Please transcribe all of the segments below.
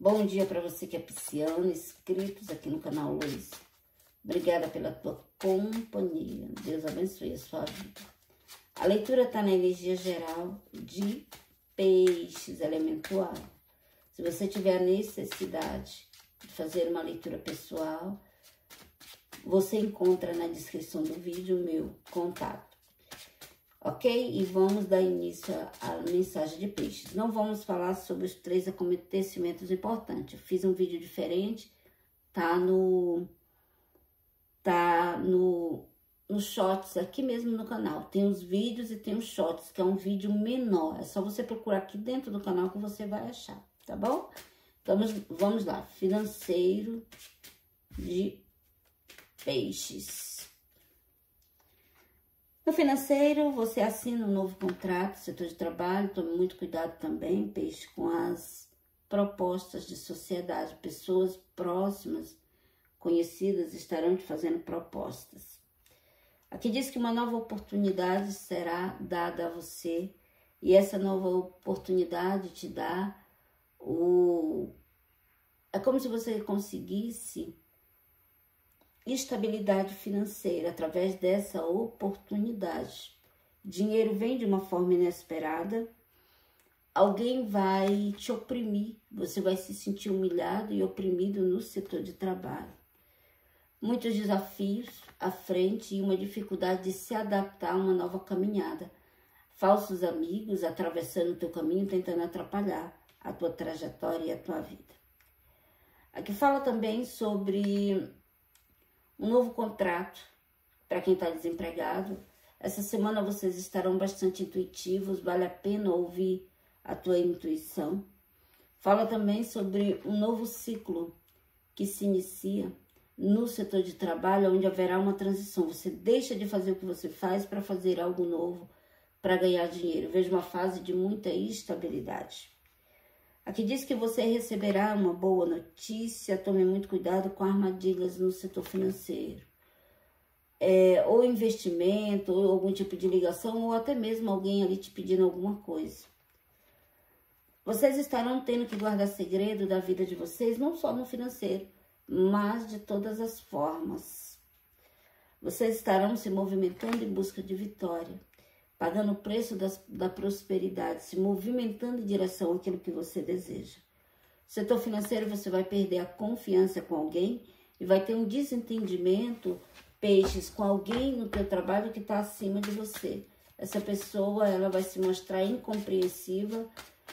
Bom dia para você que é pisciano, inscritos aqui no canal Luiz. Obrigada pela tua companhia. Deus abençoe a sua vida. A leitura está na energia geral de peixes, elemento ar. Se você tiver necessidade de fazer uma leitura pessoal, você encontra na descrição do vídeo meu contato ok? E vamos dar início à mensagem de peixes. Não vamos falar sobre os três acontecimentos importantes. Eu fiz um vídeo diferente, tá no... tá no... nos shorts aqui mesmo no canal. Tem os vídeos e tem os shorts, que é um vídeo menor. É só você procurar aqui dentro do canal que você vai achar, tá bom? Então, vamos lá. Financeiro de peixes. No financeiro, você assina um novo contrato, setor de trabalho, tome muito cuidado também, peixe, com as propostas de sociedade. Pessoas próximas, conhecidas, estarão te fazendo propostas. Aqui diz que uma nova oportunidade será dada a você e essa nova oportunidade te dá o. É como se você conseguisse estabilidade financeira através dessa oportunidade. Dinheiro vem de uma forma inesperada, alguém vai te oprimir, você vai se sentir humilhado e oprimido no setor de trabalho. Muitos desafios à frente e uma dificuldade de se adaptar a uma nova caminhada. Falsos amigos atravessando o teu caminho, tentando atrapalhar a tua trajetória e a tua vida. Aqui fala também sobre um novo contrato para quem está desempregado. Essa semana vocês estarão bastante intuitivos, vale a pena ouvir a tua intuição. Fala também sobre um novo ciclo que se inicia no setor de trabalho, onde haverá uma transição. Você deixa de fazer o que você faz para fazer algo novo, para ganhar dinheiro. Veja uma fase de muita estabilidade. Aqui diz que você receberá uma boa notícia, tome muito cuidado com armadilhas no setor financeiro. É, ou investimento, ou algum tipo de ligação, ou até mesmo alguém ali te pedindo alguma coisa. Vocês estarão tendo que guardar segredo da vida de vocês, não só no financeiro, mas de todas as formas. Vocês estarão se movimentando em busca de vitória pagando o preço das, da prosperidade, se movimentando em direção àquilo que você deseja. Setor financeiro, você vai perder a confiança com alguém e vai ter um desentendimento, peixes, com alguém no teu trabalho que está acima de você. Essa pessoa, ela vai se mostrar incompreensiva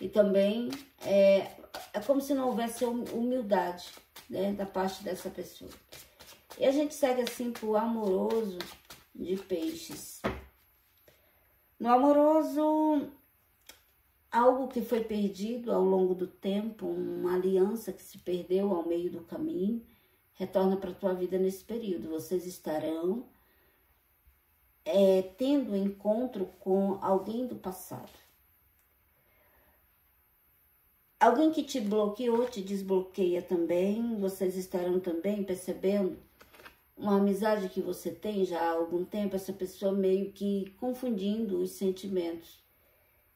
e também é, é como se não houvesse humildade né, da parte dessa pessoa. E a gente segue assim pro amoroso de peixes. No amoroso, algo que foi perdido ao longo do tempo, uma aliança que se perdeu ao meio do caminho, retorna para a tua vida nesse período. Vocês estarão é, tendo encontro com alguém do passado. Alguém que te bloqueou te desbloqueia também. Vocês estarão também percebendo uma amizade que você tem já há algum tempo, essa pessoa meio que confundindo os sentimentos.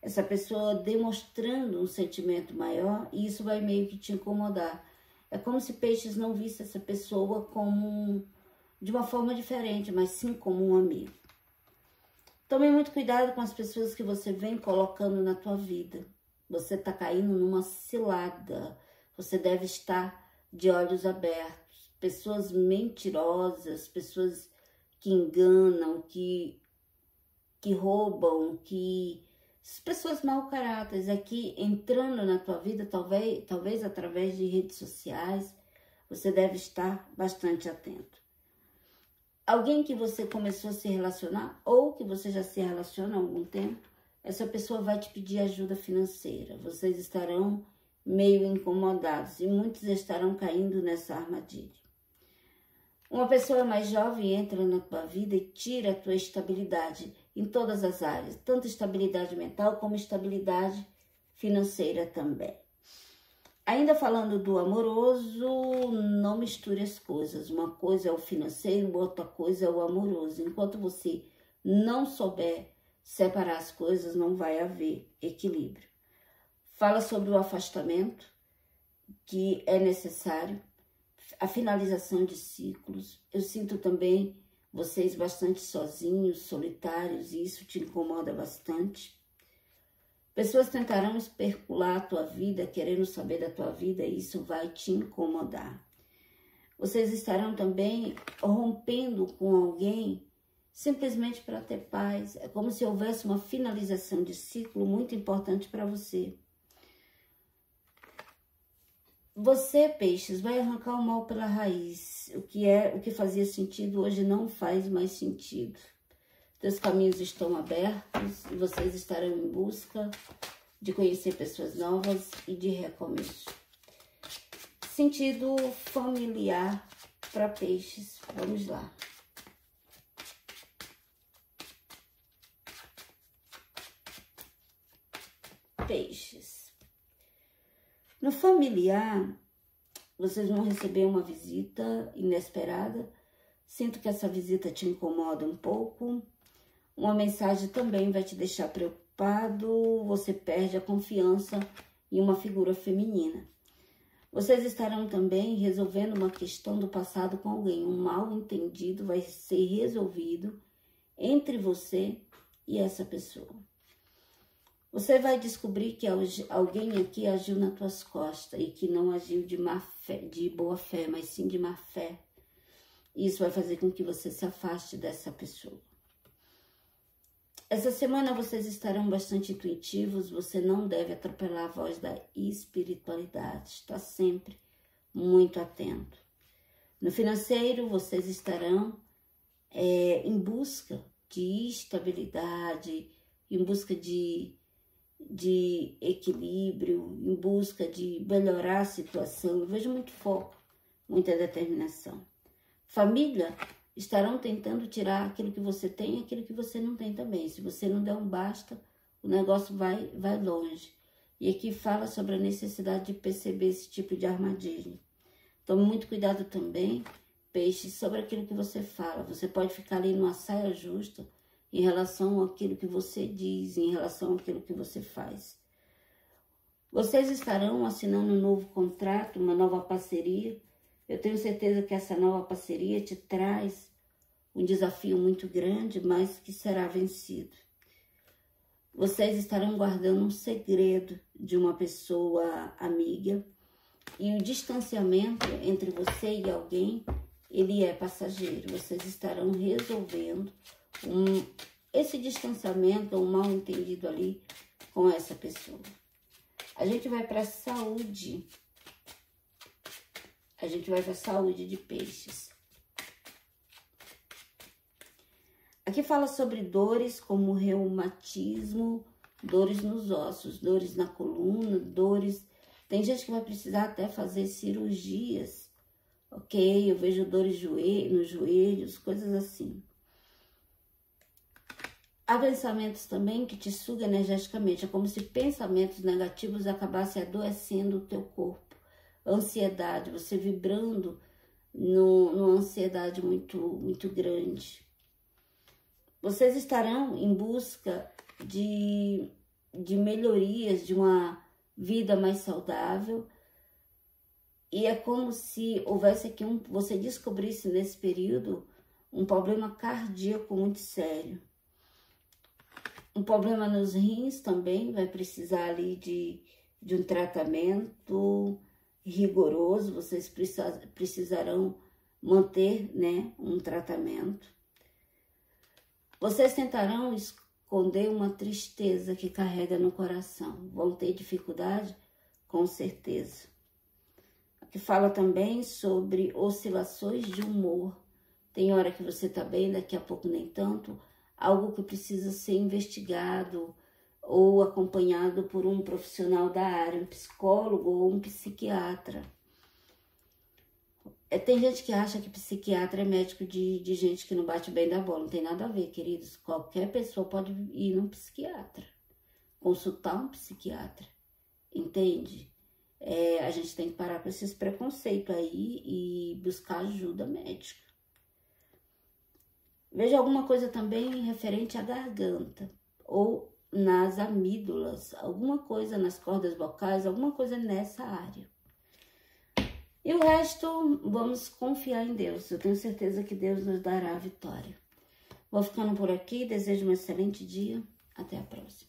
Essa pessoa demonstrando um sentimento maior e isso vai meio que te incomodar. É como se peixes não visse essa pessoa como de uma forma diferente, mas sim como um amigo. Tome muito cuidado com as pessoas que você vem colocando na tua vida. Você está caindo numa cilada. Você deve estar de olhos abertos pessoas mentirosas, pessoas que enganam, que, que roubam, que pessoas mau caráter aqui entrando na tua vida, talvez, talvez através de redes sociais, você deve estar bastante atento. Alguém que você começou a se relacionar ou que você já se relaciona há algum tempo, essa pessoa vai te pedir ajuda financeira. Vocês estarão meio incomodados e muitos estarão caindo nessa armadilha. Uma pessoa mais jovem entra na tua vida e tira a tua estabilidade em todas as áreas, tanto estabilidade mental como estabilidade financeira também. Ainda falando do amoroso, não misture as coisas. Uma coisa é o financeiro, outra coisa é o amoroso. Enquanto você não souber separar as coisas, não vai haver equilíbrio. Fala sobre o afastamento, que é necessário, a finalização de ciclos. Eu sinto também vocês bastante sozinhos, solitários, e isso te incomoda bastante. Pessoas tentarão especular a tua vida, querendo saber da tua vida, e isso vai te incomodar. Vocês estarão também rompendo com alguém simplesmente para ter paz. É como se houvesse uma finalização de ciclo muito importante para você. Você, peixes, vai arrancar o mal pela raiz. O que é, o que fazia sentido hoje não faz mais sentido. Seus caminhos estão abertos e vocês estarão em busca de conhecer pessoas novas e de recomeço. Sentido familiar para peixes. Vamos lá. Peixes. No familiar, vocês vão receber uma visita inesperada. Sinto que essa visita te incomoda um pouco. Uma mensagem também vai te deixar preocupado. Você perde a confiança em uma figura feminina. Vocês estarão também resolvendo uma questão do passado com alguém. Um mal entendido vai ser resolvido entre você e essa pessoa. Você vai descobrir que alguém aqui agiu nas tuas costas e que não agiu de má fé, de boa fé, mas sim de má fé. Isso vai fazer com que você se afaste dessa pessoa. Essa semana vocês estarão bastante intuitivos, você não deve atropelar a voz da espiritualidade, está sempre muito atento. No financeiro, vocês estarão é, em busca de estabilidade, em busca de de equilíbrio, em busca de melhorar a situação. Eu vejo muito foco, muita determinação. Família estarão tentando tirar aquilo que você tem e aquilo que você não tem também. Se você não der um basta, o negócio vai, vai longe. E aqui fala sobre a necessidade de perceber esse tipo de armadilha. Tome muito cuidado também, peixe, sobre aquilo que você fala. Você pode ficar ali numa saia justa em relação àquilo que você diz, em relação àquilo que você faz. Vocês estarão assinando um novo contrato, uma nova parceria. Eu tenho certeza que essa nova parceria te traz um desafio muito grande, mas que será vencido. Vocês estarão guardando um segredo de uma pessoa amiga e o distanciamento entre você e alguém, ele é passageiro. Vocês estarão resolvendo um, esse distanciamento, um mal entendido ali com essa pessoa. A gente vai para saúde. A gente vai para saúde de peixes. Aqui fala sobre dores como reumatismo, dores nos ossos, dores na coluna, dores. Tem gente que vai precisar até fazer cirurgias, ok? Eu vejo dores nos joelhos, coisas assim. Há pensamentos também que te sugam energeticamente. É como se pensamentos negativos acabassem adoecendo o teu corpo. Ansiedade, você vibrando no, numa ansiedade muito, muito grande. Vocês estarão em busca de, de melhorias, de uma vida mais saudável. E é como se houvesse aqui um. Você descobrisse nesse período um problema cardíaco muito sério um problema nos rins também, vai precisar ali de, de um tratamento rigoroso, vocês precisarão manter né, um tratamento. Vocês tentarão esconder uma tristeza que carrega no coração. Vão ter dificuldade? Com certeza. Aqui fala também sobre oscilações de humor. Tem hora que você tá bem, daqui a pouco nem tanto algo que precisa ser investigado ou acompanhado por um profissional da área, um psicólogo ou um psiquiatra. É, tem gente que acha que psiquiatra é médico de, de gente que não bate bem da bola. Não tem nada a ver, queridos. Qualquer pessoa pode ir num psiquiatra, consultar um psiquiatra, entende? É, a gente tem que parar com esses preconceitos aí e buscar ajuda médica. Veja alguma coisa também referente à garganta ou nas amígdalas, alguma coisa nas cordas vocais, alguma coisa nessa área. E o resto, vamos confiar em Deus. Eu tenho certeza que Deus nos dará a vitória. Vou ficando por aqui. Desejo um excelente dia. Até a próxima.